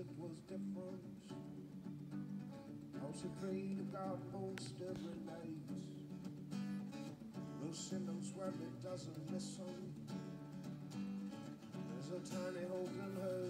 that was different. Consecrated God most every night. No symptoms where it doesn't listen. There's a tiny hope in her